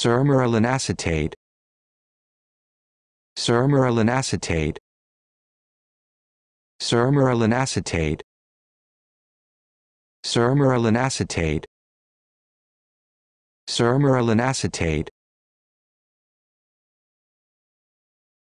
Cermorelin acetate Cermorelin acetate Cermorelin acetate Cermorelin acetate Cermorelin acetate